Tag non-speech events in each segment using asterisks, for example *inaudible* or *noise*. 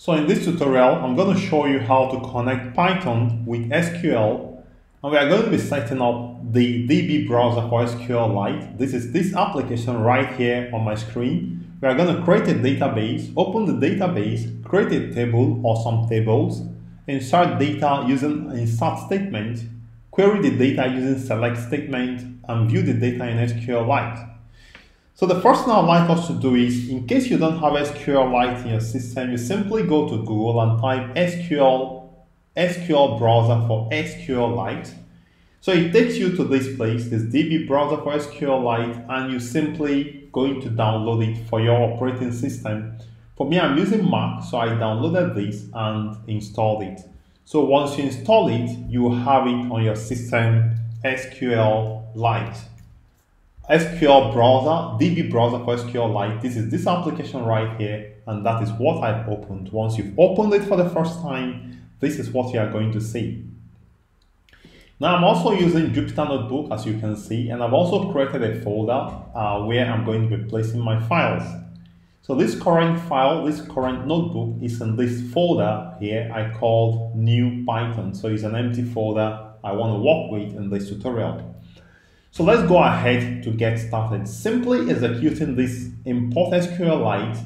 So in this tutorial, I'm going to show you how to connect Python with SQL and we are going to be setting up the DB browser for SQLite. This is this application right here on my screen. We are going to create a database, open the database, create a table or some tables, insert data using insert statement, query the data using select statement, and view the data in SQLite. So the first thing I'd like us to do is, in case you don't have SQLite in your system, you simply go to Google and type SQL, SQL browser for SQLite. So it takes you to this place, this DB browser for SQLite, and you simply going to download it for your operating system. For me, I'm using Mac, so I downloaded this and installed it. So once you install it, you have it on your system SQLite. SQL browser, DB browser for SQL SQLite. This is this application right here, and that is what I've opened. Once you've opened it for the first time, this is what you are going to see. Now I'm also using Jupyter Notebook, as you can see, and I've also created a folder uh, where I'm going to be placing my files. So this current file, this current notebook is in this folder here I called new Python. So it's an empty folder I want to work with in this tutorial. So let's go ahead to get started. Simply executing this import SQLite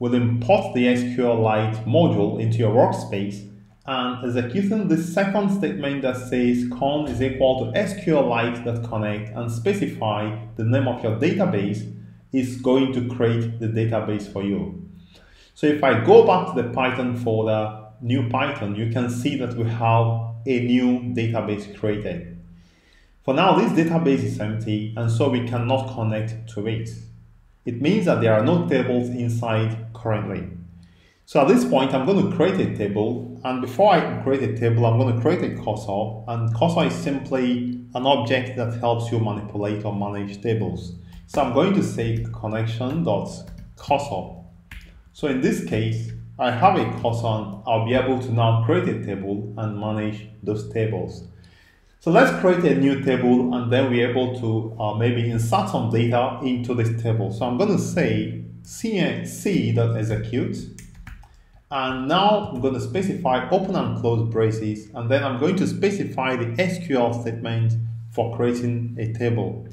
will import the SQLite module into your workspace and executing the second statement that says con is equal to SQLite.connect and specify the name of your database is going to create the database for you. So if I go back to the Python folder, new Python, you can see that we have a new database created. For now, this database is empty and so we cannot connect to it. It means that there are no tables inside currently. So at this point, I'm going to create a table and before I create a table, I'm going to create a cursor and cursor is simply an object that helps you manipulate or manage tables. So I'm going to say connection.cursor. So in this case, I have a cursor I'll be able to now create a table and manage those tables. So let's create a new table and then we're able to uh, maybe insert some data into this table. So I'm going to say c.execute and now I'm going to specify open and close braces and then I'm going to specify the SQL statement for creating a table.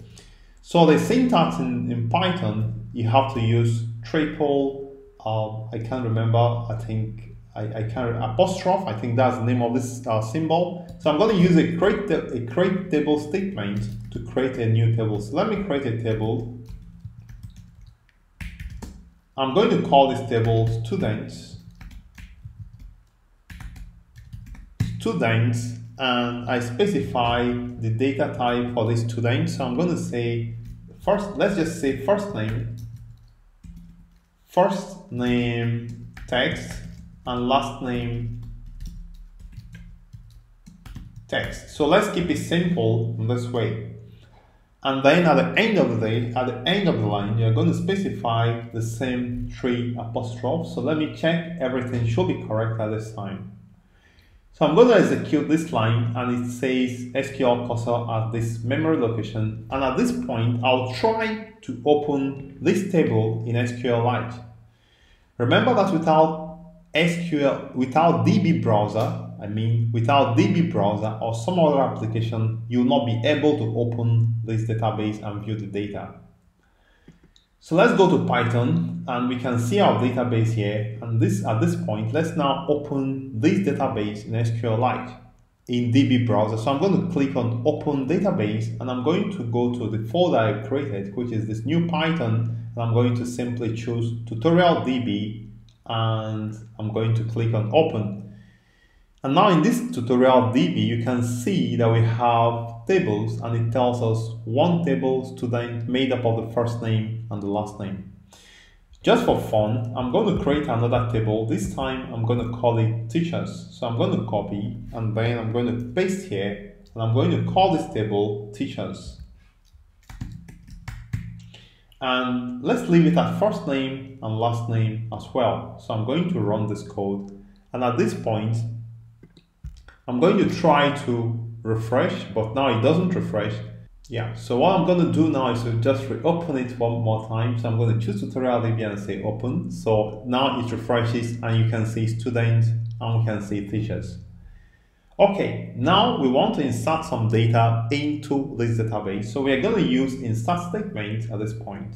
So the syntax in, in Python, you have to use triple, uh, I can't remember, I think I, I can't apostrophe. I think that's the name of this uh, symbol. So I'm going to use a create a create table statement to create a new table. So let me create a table. I'm going to call this table students. Students, and I specify the data type for this student. So I'm going to say first. Let's just say first name. First name text and last name text. So let's keep it simple in this way. And then at the end of the day, at the end of the line, you're going to specify the same three apostrophes. So let me check everything should be correct at this time. So I'm going to execute this line and it says SQL cursor at this memory location. And at this point, I'll try to open this table in SQLite. Remember that without SQL without DB browser, I mean without DB browser or some other application, you will not be able to open this database and view the data. So let's go to Python and we can see our database here. And this at this point, let's now open this database in SQLite in DB browser. So I'm going to click on open database and I'm going to go to the folder I created, which is this new Python. And I'm going to simply choose tutorial DB and I'm going to click on open. And now in this tutorial DB, you can see that we have tables and it tells us one table student made up of the first name and the last name. Just for fun, I'm going to create another table. This time I'm going to call it teachers. So I'm going to copy and then I'm going to paste here and I'm going to call this table teachers. And let's leave it at first name and last name as well. So I'm going to run this code. And at this point, I'm going to try to refresh, but now it doesn't refresh. Yeah, so what I'm going to do now is to just reopen it one more time. So I'm going to choose tutorial DB and say open. So now it refreshes and you can see students and we can see teachers. Okay, now we want to insert some data into this database. So we are going to use insert statement at this point.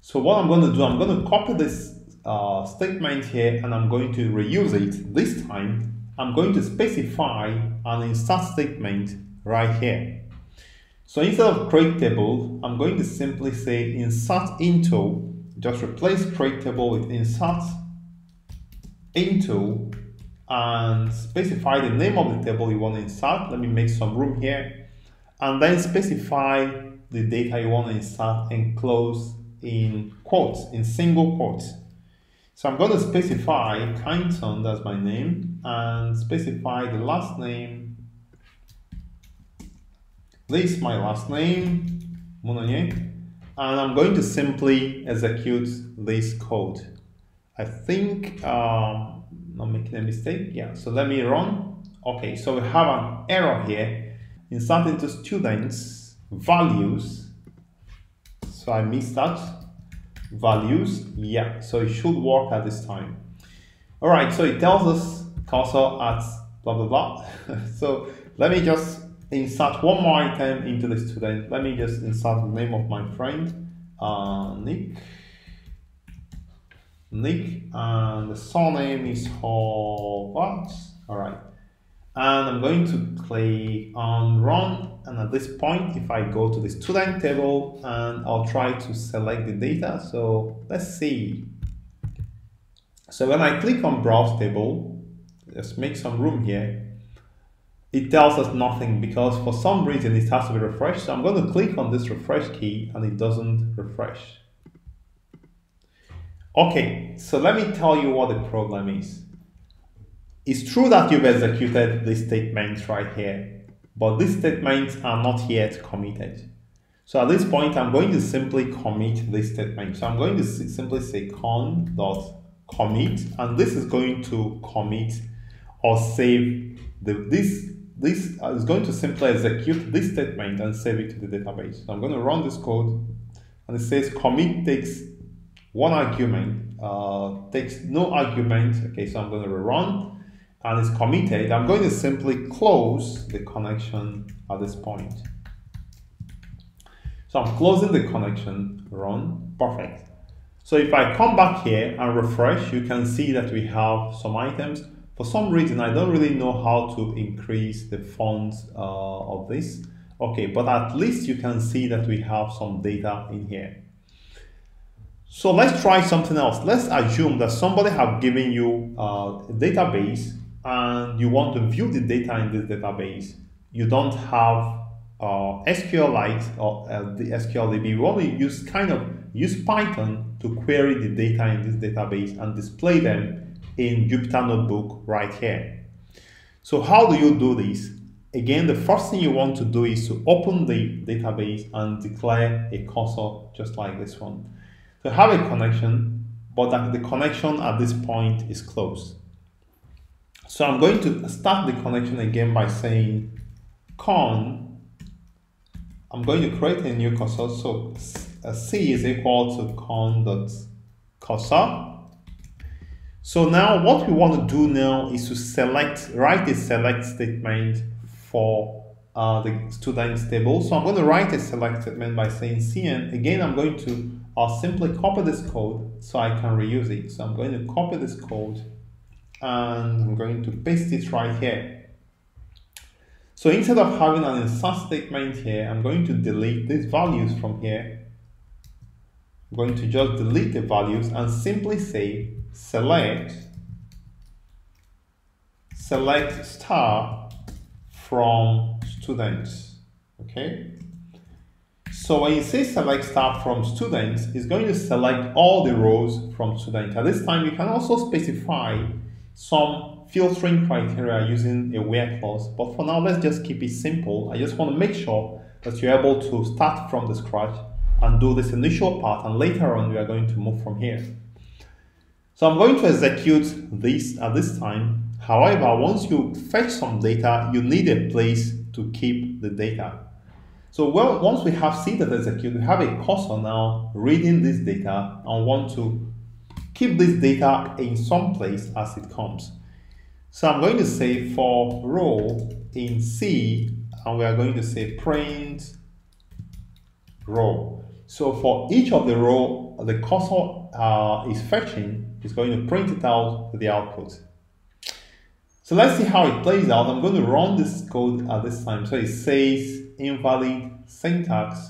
So what I'm going to do, I'm going to copy this uh, statement here and I'm going to reuse it. This time, I'm going to specify an insert statement right here. So instead of create table, I'm going to simply say insert into, just replace create table with insert into and specify the name of the table you want to insert. Let me make some room here and then specify the data you want to insert and close in quotes, in single quotes. So I'm going to specify Kindson, that's my name, and specify the last name this is my last name, Munonye, and I'm going to simply execute this code. I think, um, not making a mistake, yeah, so let me run. Okay, so we have an error here. Insert into students, values, so I missed that, values, yeah, so it should work at this time. All right, so it tells us cursor at blah, blah, blah. *laughs* so let me just insert one more item into the student. Let me just insert the name of my friend, uh, Nick. Nick, and the surname is Horvath. All right. And I'm going to click on run. And at this point, if I go to the student table and I'll try to select the data. So let's see. So when I click on browse table, let's make some room here it tells us nothing because for some reason it has to be refreshed. So I'm going to click on this refresh key and it doesn't refresh. Okay, so let me tell you what the problem is. It's true that you've executed these statements right here, but these statements are not yet committed. So at this point, I'm going to simply commit this statement. So I'm going to simply say con dot commit, and this is going to commit or save the, this this uh, is going to simply execute this statement and save it to the database. So I'm going to run this code and it says commit takes one argument, uh, takes no argument. Okay, so I'm going to rerun and it's committed. I'm going to simply close the connection at this point. So I'm closing the connection, run, perfect. So if I come back here and refresh, you can see that we have some items for some reason, I don't really know how to increase the fonts uh, of this. Okay, but at least you can see that we have some data in here. So let's try something else. Let's assume that somebody have given you uh, a database and you want to view the data in this database. You don't have uh, SQLite or uh, the SQLDB. You only use kind of use Python to query the data in this database and display them in Jupyter Notebook right here. So how do you do this? Again, the first thing you want to do is to open the database and declare a cursor just like this one. Have a connection, but the connection at this point is closed. So I'm going to start the connection again by saying con. I'm going to create a new cursor. So C is equal to con dot cursor so now what we want to do now is to select, write a select statement for uh, the students table. So I'm going to write a select statement by saying cn. Again, I'm going to uh, simply copy this code so I can reuse it. So I'm going to copy this code and I'm going to paste it right here. So instead of having an insert statement here, I'm going to delete these values from here. I'm going to just delete the values and simply say select select star from students okay so when you say select star from students it's going to select all the rows from students at this time you can also specify some filtering criteria using a where clause but for now let's just keep it simple i just want to make sure that you're able to start from the scratch and do this initial part and later on we are going to move from here so I'm going to execute this at this time. However, once you fetch some data, you need a place to keep the data. So well, once we have C data execute, we have a cursor now reading this data and want to keep this data in some place as it comes. So I'm going to say for row in C, and we are going to say print row. So for each of the row the cursor uh, is fetching, it's going to print it out to the output. So let's see how it plays out. I'm going to run this code at this time. So it says invalid syntax,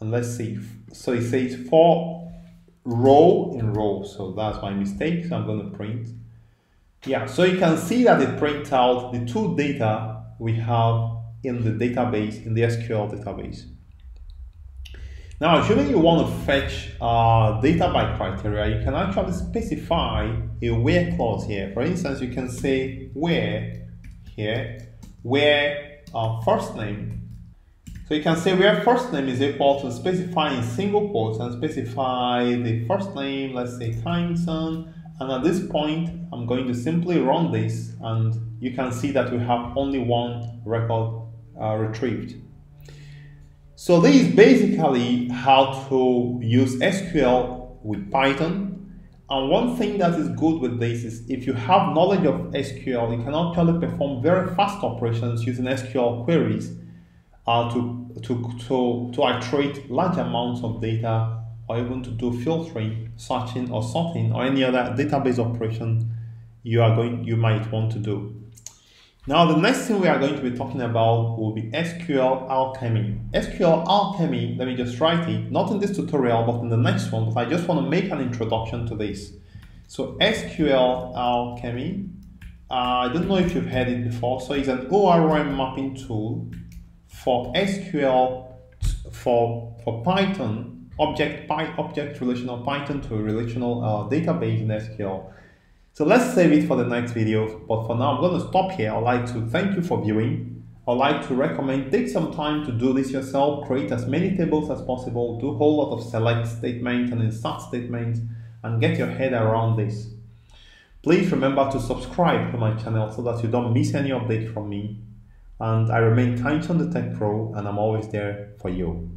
and let's see. So it says for row in row. So that's my mistake. So I'm going to print. Yeah, so you can see that it prints out the two data we have in the database, in the SQL database. Now, assuming you want to fetch uh, data by criteria, you can actually specify a where clause here. For instance, you can say where here, where uh, first name. So you can say where first name is equal to specifying single quotes and specify the first name, let's say Kindson. And at this point, I'm going to simply run this and you can see that we have only one record uh, retrieved. So this is basically how to use SQL with Python. And one thing that is good with this is if you have knowledge of SQL, you can actually perform very fast operations using SQL queries uh, to, to, to, to iterate large amounts of data or even to do filtering, searching or something or any other database operation you are going you might want to do. Now the next thing we are going to be talking about will be SQL Alchemy. SQL Alchemy, let me just write it, not in this tutorial, but in the next one, but I just want to make an introduction to this. So SQL Alchemy, uh, I don't know if you've heard it before, so it's an ORM mapping tool for SQL, for, for Python, object, by object relational Python to a relational uh, database in SQL. So let's save it for the next video. But for now, I'm going to stop here. I'd like to thank you for viewing. I'd like to recommend take some time to do this yourself, create as many tables as possible, do a whole lot of select statements and insert statements, and get your head around this. Please remember to subscribe to my channel so that you don't miss any update from me. And I remain Kindson the Tech Pro, and I'm always there for you.